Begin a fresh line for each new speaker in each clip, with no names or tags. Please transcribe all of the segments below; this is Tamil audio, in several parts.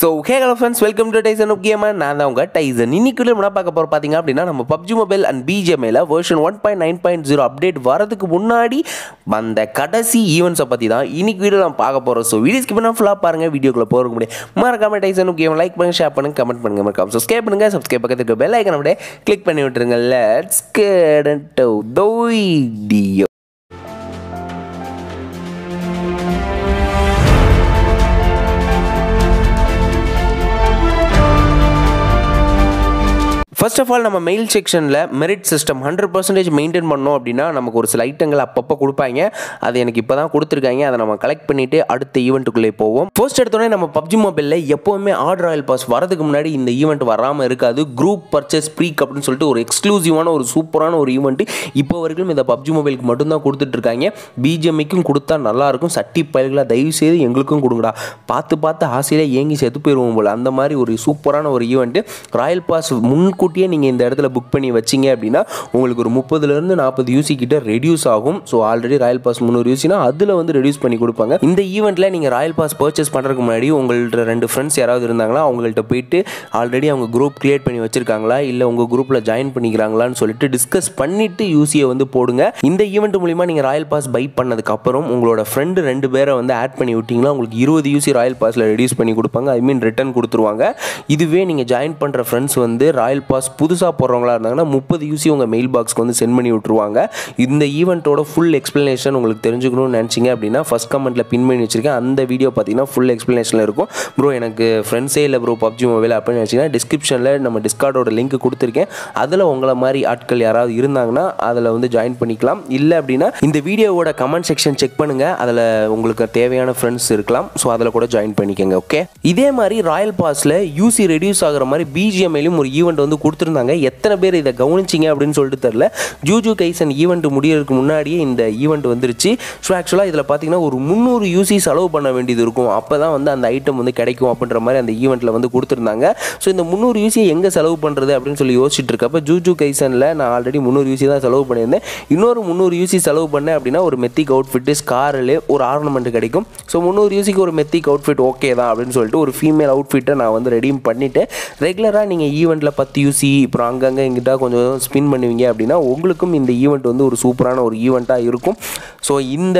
So hey hello friends welcome to Tyson of gamer நான் தான் உங்கள் டைசன் இன்னைக்கு என்ன பார்க்க போகிற பார்த்தீங்க அப்படின்னா நம்ம PUBG mobile and பிஜிஎம்ஏல version one point nine point zero update வரதுக்கு முன்னாடி வந்த கடைசி ஈவெண்ட்ஸை பற்றி தான் இன்னைக்கு வீடியோ நம்ம பார்க்க போகிறோம் ஸோ வீடியோ ஸ்கிப் ஃபுல்லாக பாருங்கள் வீடியோக்குள்ளே போக முடியும் மறக்காம டைசன் ஆஃப் கேம் லைக் பண்ணுங்க ஷேர் பண்ணுங்க கமெண்ட் பண்ணுங்க மறக்காம சப்ஸ்கிரைப் பண்ணுங்க. சப்ஸ்கிரைப் பக்கத்துக்கு பெல் ஐக்கன் அப்படியே கிளிக் பண்ணி விட்டுருங்க. Let's get to the first of all நம்ம மெயில் செக்ஷனில் merit system hundred percentage maintain பண்ணோம் அப்படின்னா நமக்கு ஒரு சில ஐட்டங்கள் அப்பப்போ கொடுப்பாங்க. அது எனக்கு இப்போ தான் கொடுத்துருக்காங்க. அதை நம்ம கலெக்ட் பண்ணிவிட்டு அடுத்த ஈவெண்ட்டுக்குள்ளே போவோம். ஃபர்ஸ்ட் எடுத்தோடனே நம்ம பப்ஜி மொபைலில் எப்போவுமே ஆர்டர் ராயல் பாஸ் வரதுக்கு முன்னாடி இந்த ஈவெண்ட் வராமல் இருக்காது. குரூப் பர்ச்சேஸ் ப்ரீக் அப்படின்னு சொல்லிட்டு ஒரு எக்ஸ்க்ளூசிவான ஒரு சூப்பரான ஒரு ஈவெண்ட் இப்போ வரைக்கும் இந்த பப்ஜி மொபைலுக்கு மட்டும்தான் கொடுத்துட்ருக்காங்க. பிஜிஎம்ஐக்கும் கொடுத்தா நல்லாயிருக்கும். சட்டி பயல்களாக தயவு செய்து எங்களுக்கும் கொடுங்கடா. பார்த்து பார்த்து ஆசையிலே ஏங்கி செத்து போயிடுவோம் போல். அந்த மாதிரி ஒரு சூப்பரான ஒரு ஈவெண்ட்டு ராயல் பாஸ் முன்கூட்டி முன்கூட்டியே நீங்கள் இந்த இடத்துல புக் பண்ணி வச்சிங்க அப்படின்னா உங்களுக்கு ஒரு முப்பதுலேருந்து நாற்பது யூசி கிட்ட ரெடியூஸ் ஆகும். ஸோ ஆல்ரெடி ராயல் பாஸ் முந்நூறு யூசினா அதில் வந்து ரெடியூஸ் பண்ணி கொடுப்பாங்க. இந்த ஈவெண்ட்டில் நீங்கள் ராயல் பாஸ் பர்ச்சேஸ் பண்ணுறதுக்கு முன்னாடி உங்கள்கிட்ட ரெண்டு ஃப்ரெண்ட்ஸ் யாராவது இருந்தாங்களா? அவங்கள்ட்ட போயிட்டு ஆல்ரெடி அவங்க குரூப் கிரியேட் பண்ணி வச்சிருக்காங்களா? இல்லை உங்கள் குரூப்பில் ஜாயின் பண்ணிக்கிறாங்களான்னு சொல்லிட்டு டிஸ்கஸ் பண்ணிட்டு யூசியை வந்து போடுங்க. இந்த ஈவெண்ட் மூலிமா நீங்கள் ராயல் பாஸ் பை பண்ணதுக்கு அப்புறம் உங்களோட ஃப்ரெண்டு ரெண்டு பேரை வந்து ஆட் பண்ணி விட்டிங்களா உங்களுக்கு இருபது யூசி ராயல் பாஸில் ரெடியூஸ் பண்ணி கொடுப்பாங்க. ஐ மீன் ரிட்டர்ன் கொடுத்துருவாங்க. இதுவே நீங்கள் ஜாயின் பண்ணுற ஃப்ரெண்ட்ஸ் வந்து ராயல் பாஸ் புதுசாக போடுறவங்களா இருந்தாங்கன்னா முப்பது யூசி உங்கள் மெயில் பாக்ஸ்க்கு வந்து சென்ட் பண்ணி விட்ருவாங்க இந்த ஈவெண்ட்டோட ஃபுல் எக்ஸ்ப்ளனேஷன் உங்களுக்கு தெரிஞ்சுக்கணும்னு நினச்சிங்க அப்படின்னா ஃபஸ்ட் கமெண்ட்டில் பின் பண்ணி வச்சிருக்கேன். அந்த வீடியோ பார்த்தீங்கன்னா ஃபுல் எக்ஸ்ப்ளனேஷனில் இருக்கும். ப்ரோ எனக்கு ஃப்ரெண்ட்ஸே இல்லை ப்ரோ பப்ஜி மொபைல் அப்படின்னு நினச்சிங்கன்னா டிஸ்கிரிப்ஷனில் நம்ம டிஸ்கார்டோட லிங்க் கொடுத்துருக்கேன். அதில் உங்களை மாதிரி ஆட்கள் யாராவது இருந்தாங்கன்னா அதில் வந்து ஜாயின் பண்ணிக்கலாம். இல்லை அப்படின்னா இந்த வீடியோவோட கமெண்ட் செக்ஷன் செக் பண்ணுங்கள் அதில் உங்களுக்கு தேவையான ஃப்ரெண்ட்ஸ் இருக்கலாம். ஸோ அதில் கூட ஜாயின் பண்ணிக்கோங்க ஓகே இதே மாதிரி ராயல் பாஸில் யூசி ரெடியூஸ் ஆகிற மாதிரி பிஜிஎம்ஐலையும் ஒரு ஈவெண்ட் வந்து கொடுத்துருந்தாங்க. எத்தனை பேர் இதை கவனிச்சிங்க அப்படின்னு சொல்லிட்டு தெரில ஜூஜு கைசன் ஈவெண்ட் முடியறதுக்கு முன்னாடியே இந்த ஈவெண்ட் வந்துருச்சு. ஸோ ஆக்சுவலாக இதில் பார்த்தீங்கன்னா ஒரு முந்நூறு யூசி செலவு பண்ண வேண்டியது இருக்கும். அப்போ தான் வந்து அந்த ஐட்டம் வந்து கிடைக்கும் அப்படின்ற மாதிரி அந்த ஈவெண்ட்டில் வந்து கொடுத்துருந்தாங்க. ஸோ இந்த முந்நூறு யூசியை எங்கே செலவு பண்ணுறது அப்படின்னு சொல்லி யோசிச்சுட்டு இருக்கப்போ ஜூஜு கைசனில் நான் ஆல்ரெடி முந்நூறு யூசி தான் செலவு பண்ணியிருந்தேன். இன்னொரு முந்நூறு யூசி செலவு பண்ணேன் அப்படின்னா ஒரு மெத்திக் அவுட்ஃபிட்டு ஸ்காரில் ஒரு ஆர்னமெண்ட் கிடைக்கும். ஸோ முந்நூறு யூசிக்கு ஒரு மெத்திக் அவுட்ஃபிட் ஓகே தான் அப்படின்னு சொல்லிட்டு ஒரு ஃபீமேல் அவுட்ஃபிட்டை நான் வந்து ரெடியும் பண்ணிவிட்டு ரெகுலராக நீங்கள் ஈவெண்ட்டில் பத்து யூசி அப்புறம் அங்கங்கே எங்கிட்ட கொஞ்சம் ஸ்பின் பண்ணுவீங்க அப்படின்னா உங்களுக்கும் இந்த ஈவெண்ட் வந்து ஒரு சூப்பரான ஒரு ஈவெண்ட்டாக இருக்கும். ஸோ இந்த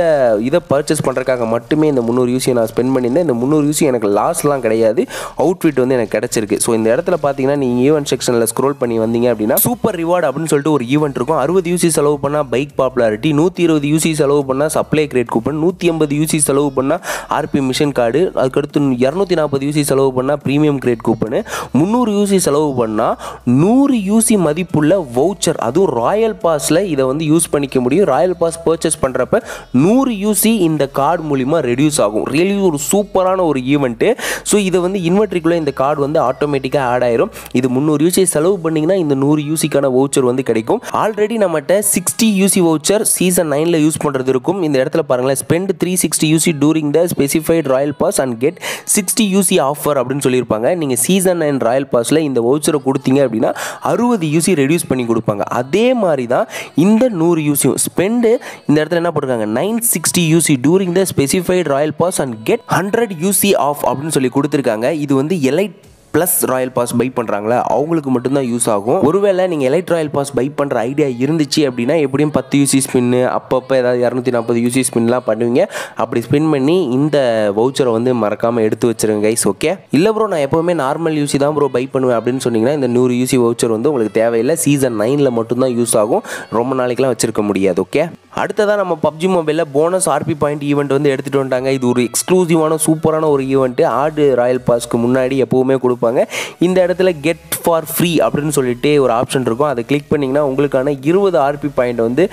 இதை பர்ச்சேஸ் பண்ணுறதுக்காக மட்டுமே இந்த முந்நூறு யூஸியை நான் ஸ்பெண்ட் பண்ணியிருந்தேன். இந்த முந்நூறு யூசி எனக்கு லாஸ்லாம் கிடையாது. அவுட்ஃபிட் வந்து எனக்கு கிடச்சிருக்கு. ஸோ இந்த இடத்துல பார்த்தீங்கன்னா நீங்கள் ஈவெண்ட் செக்ஷனில் ஸ்க்ரோல் பண்ணி வந்தீங்க அப்படின்னா சூப்பர் ரிவார்டு அப்படின்னு சொல்லிட்டு ஒரு ஈவெண்ட் இருக்கும். அறுபது யூசி செலவு பண்ணால் பைக் பாப்புலாரிட்டி நூற்றி இருபது யூசி செலவு பண்ணால் சப்ளை கிரேட் கூப்பன் நூற்றி ஐம்பது யூசி செலவு பண்ணால் ஆர்பி மிஷன் கார்டு அதுக்கடுத்து இரநூத்தி நாற்பது யூசி செலவு பண்ணால் ப்ரீமியம் கிரேட் கூப்பனு முந்நூறு யூசி செலவு பண்ணால் நூறு யூசி மதிப்புள்ள வவுச்சர் அதுவும் ராயல் பாஸில் இதை வந்து யூஸ் பண்ணிக்க முடியும். ராயல் பாஸ் பர்ச்சேஸ் பண்ணுறப்ப நூறு யூசி இந்த கார்டு மூலிமா ரெடியூஸ் ஆகும். ரியலி ஒரு சூப்பரான ஒரு ஈவெண்ட்டு ஸோ இதை வந்து இன்வெர்ட்ரிக்குள்ளே இந்த கார்டு வந்து ஆட்டோமேட்டிக்காக ஆட் ஆயிரும். இது முந்நூறு யூசி செலவு பண்ணிங்கன்னா இந்த நூறு யூசிக்கான வவுச்சர் வந்து கிடைக்கும். ஆல்ரெடி நம்மகிட்ட சிக்ஸ்டி யூசி வவுச்சர் சீசன் நைனில் யூஸ் பண்ணுறது இருக்கும். இந்த இடத்துல பாருங்களேன் spend three sixty UC during the specified royal pass and get sixty UC offer அப்படின்னு சொல்லியிருப்பாங்க. நீங்கள் சீசன் நைன் ராயல் பாஸில் இந்த வவுச்சரை கொடுத்தீங்க அப்படின்னு அறுபது யூசி ரெடியூஸ் பண்ணி கொடுப்பாங்க. அதே மாதிரி தான் இந்த நூறு யூசியும் ஸ்பெண்டு இந்த இடத்துல என்ன போட்டிருக்காங்க? Nine sixty UC during the specified royal pass and get hundred UC off அப்படின்னு சொல்லி கொடுத்துருக்காங்க. இது வந்து elite plus royal pass buy பண்ணுறாங்களா அவங்களுக்கு மட்டும்தான் யூஸ் ஆகும். ஒருவேளை நீங்கள் எலைட் ராயல் பாஸ் பை பண்ணுற ஐடியா இருந்துச்சு அப்படின்னா எப்படியும் பத்து யூசி ஸ்பின்னு அப்பப்போ ஏதாவது இரநூத்தி நாற்பது யூசி ஸ்பின்லாம் பண்ணுவீங்க. அப்படி ஸ்பின் பண்ணி இந்த வவுச்சரை வந்து மறக்காமல் எடுத்து வச்சுருங்க கைஸ் ஓகே இல்லை ப்ரோ நான் எப்போவுமே நார்மல் யூசி தான் ப்ரோ பை பண்ணுவேன் அப்படின்னு சொன்னீங்கன்னா இந்த நூறு யூசி வவுச்சர் வந்து உங்களுக்கு தேவையில்லை. சீசன் நைனில் மட்டும்தான் யூஸ் ஆகும். ரொம்ப நாளைக்கெலாம் வச்சுருக்க முடியாது ஓகே அடுத்ததாக நம்ம பப்ஜி மொபைலில் போனஸ் ஆர்பி பாயிண்ட் ஈவெண்ட் வந்து எடுத்துகிட்டு வந்துட்டாங்க. இது ஒரு எக்ஸ்க்ளூசிவான சூப்பரான ஒரு ஈவெண்ட்டு ஆடு ராயல் பாஸ்க்கு முன்னாடி எப்போவுமே கொடுப்பாங்க. இந்த இடத்துல கெட் ஃபார் ஃப்ரீ அப்படின்னு சொல்லிட்டு ஒரு ஆப்ஷன் இருக்கும். அதை கிளிக் பண்ணிங்கன்னா உங்களுக்கான இருபது ஆர்பி பாயிண்ட் வந்து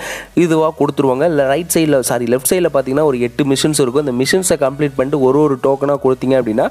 இதுவாக கொடுத்துருவாங்க. இல்லை ரைட் சைடில் சாரி லெஃப்ட் சைடில் பார்த்தீங்கன்னா ஒரு எட்டு மிஷின்ஸ் இருக்கும். இந்த மிஷின்ஸை கம்ப்ளீட் பண்ணிட்டு ஒரு ஒரு டோக்கனாக கொடுத்தீங்க அப்படின்னா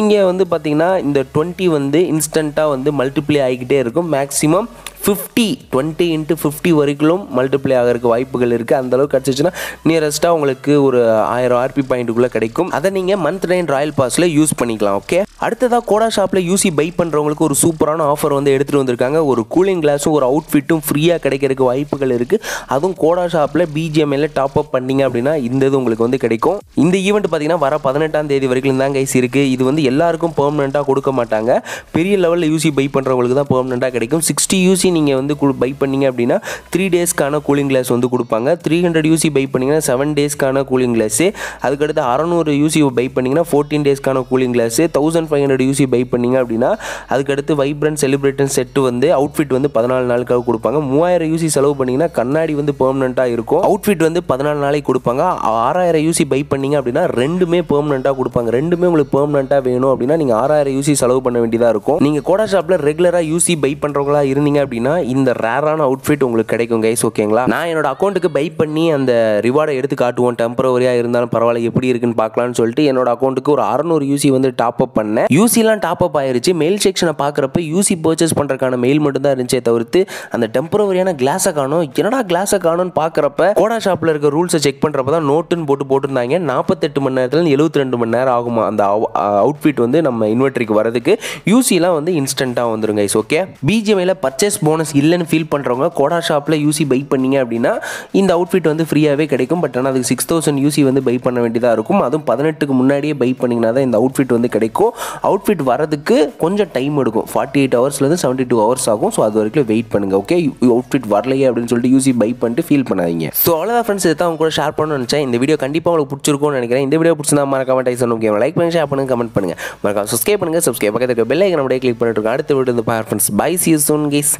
இங்கே வந்து பார்த்தீங்கன்னா இந்த டுவெண்ட்டி வந்து இன்ஸ்டண்ட்டாக வந்து மல்டிப்ளை ஆகிக்கிட்டே இருக்கும். Maximum fifty twenty into fifty வரைக்கும் மல்டிப்ளை ஆகிறதுக்கு வாய்ப்புகள் இருக்குது அந்தளவுக்கு கிடச்சிச்சுன்னா நியரஸ்ட்டாக உங்களுக்கு ஒரு ஆயிரம் ஆர்பி பாயிண்ட்டுக்குள்ளே கிடைக்கும். அதை நீங்கள் மந்த் நைன் ராயல் பாஸில் யூஸ் பண்ணிக்கலாம் ஓகே அடுத்ததாக கோடா ஷாப்பில் யூசி பை பண்ணுறவங்களுக்கு ஒரு சூப்பரான ஆஃபர் வந்து எடுத்துகிட்டு வந்திருக்காங்க. ஒரு கூலிங் கிளாஸும் ஒரு அவுட்ஃபிட்டும் ஃப்ரீயாக கிடைக்கிறதுக்கு வாய்ப்புகள் இருக்குது அதுவும் கோடா ஷாப்பில் பிஜிஎம்எல்ல டாப் அப் பண்ணீங்க அப்படின்னா இந்த இது உங்களுக்கு வந்து கிடைக்கும். இந்த ஈவெண்ட் பார்த்தீங்கன்னா வர பதினெட்டாம் தேதி வரைக்கும் தான் கைஸ் இருக்குது இது வந்து எல்லாருக்கும் பெர்மனெண்ட்டாக கொடுக்க மாட்டாங்க. பெரிய லெவலில் யூசி பை பண்ணுறவங்களுக்கு தான் பெர்மனெண்ட்டாக கிடைக்கும். சிக்ஸ்டி யூசி நீங்கள் வந்து பை பண்ணிங்க அப்படின்னா த்ரீ டேஸ்க்கான கூலிங் கிளாஸ் வந்து கொடுப்பாங்க. த்ரீ ஹண்ட்ரட் யூசி பை பண்ணிங்கன்னா செவன் டேஸ்க்கான கூலிங் கிளாஸு அதுக்கடுத்து அறநூறு யூசி பை பண்ணிங்கன்னா fourteen டேஸ்க்கான cooling glass thousand five hundred UC buy பண்ணீங்க அப்படின்னா அதுக்கடுத்து வைப்ரண்ட் செலிப்ரேட்டன் செட்டு வந்து அவுட்ஃபிட் வந்து பதினாலு நாளுக்காக கொடுப்பாங்க. மூவாயிரம் யூசி செலவு பண்ணிங்கன்னா கண்ணாடி வந்து பெர்மனெண்ட்டாக இருக்கும். அவுட்ஃபிட் வந்து பதினாலு நாளைக்கு கொடுப்பாங்க. ஆறாயிரம் யூசி பை பண்ணிங்க அப்படின்னா ரெண்டுமே பெர்மனெண்ட்டாக கொடுப்பாங்க. ரெண்டுமே உங்களுக்கு பெர்மனெண்ட்டாக வேணும் அப்படின்னா நீங்கள் ஆறாயிரம் யூசி செலவு பண்ண வேண்டியதாக இருக்கும். நீங்கள் கோடா ஷாப்பில் ரெகுலராக யூசி பை பண்ணுறவங்களா இருந்தீங்க அப்படின்னா இந்த ரேரான அவுட்ஃபிட் உங்களுக்கு கிடைக்கும் கைஸ் ஓகேங்களா நான் என்னோட அக்கௌண்ட்டுக்கு பை பண்ணி அந்த ரிவார்டை எடுத்து காட்டுவோம். டெம்பரவரியாக இருந்தாலும் பரவாயில்ல. எப்படி இருக்குன்னு பார்க்கலாம்னு சொல்லிட்டு என்னோட அக்கௌண்ட்டுக்கு ஒரு அறநூறு யூசி வந்து டாப் அப் பண்ணேன். யூசிலாம் டாப் அப் ஆயிருச்சு. மெயில் செக்ஷனை பார்க்குறப்ப யூசி பர்ச்சேஸ் பண்ணுறதுக்கான மெயில் மட்டும் தான் இருந்துச்சே தவிர்த்து அந்த டெம்பரவரியான கிளாஸை காணும். என்னடா கிளாஸை காணும்னு பார்க்குறப்ப கோடா ஷாப்பில் இருக்க ரூல்ஸை செக் பண்ணுறப்ப தான் நோட்டுன்னு போட்டு போட்டிருந்தாங்க. நாற்பத்தெட்டு மணி நேரத்தில் எழுபத்தி ரெண்டு மணி நேரம் ஆகுமா? அந்த அவுட்ஃபிட் uh, வந்து நம்ம இன்வெர்டரிக்கு வரதுக்கு யூசிலாம் வந்து இன்ஸ்டண்ட்டாக வந்துடும் கைஸ் ஓகே பிஜிஎம்ஐயில் பர்ச்சேஸ் போனஸ் இல்லைன்னு ஃபீல் பண்ணுறவங்க கோடா ஷாப்பில் யூசி பை பண்ணீங்க அப்படின்னா இந்த அவுட்ஃபிட் வந்து ஃப்ரீயாகவே கிடைக்கும். பட் ஆனால் அதுக்கு சிக்ஸ் தௌசண்ட் யூசி வந்து பை பண்ண வேண்டியதாக இருக்கும். அதுவும் பதினெட்டுக்கு முன்னாடியே பை பண்ணிங்கன்னா தான் இந்த அவுட்ஃபிட் வந்து கிடைக்கும். அவுட்ஃபிட் வரதுக்கு கொஞ்சம் டைம் எடுக்கும். ஃபார்ட்டி எயிட் ஹவர்ஸ்லேருந்து செவன்ட்டி டூ ஹவர்ஸ் ஆகும். ஸோ அது வரைக்கும் வெயிட் பண்ணுங்கள் ஓகே அவுட்ஃபிட் வரலையே அப்படின்னு சொல்லிட்டு யூசி பை பண்ணிட்டு ஃபீல் பண்ணாதீங்க. ஸோ அவ்வளோதான் ஃப்ரெண்ட்ஸ் இதை அவங்க கூட ஷேர் பண்ணணும்னு நினச்சேன். இந்த வீடியோ கண்டிப்பாக உங்களுக்கு பிடிச்சிருக்கும்னு நினைக்கிறேன். இந்த வீடியோ பிடிச்சிருந்தா மறக்காம டைஸ் ஓகே லைக் பண்ணி ஷேர் பண்ணுங்க கமெண்ட் பண்ணுங்க. மறக்காம சப்ஸ்கிரைப் பண்ணுங்க சப்ஸ்கிரைப் பக்கத்துக்கு பெல் ஐக்கன் அப்படியே கிளிக் பண்ணிட்டு இருக்கோம். அடுத்த வீடியோ வந்து friends bye see soon guys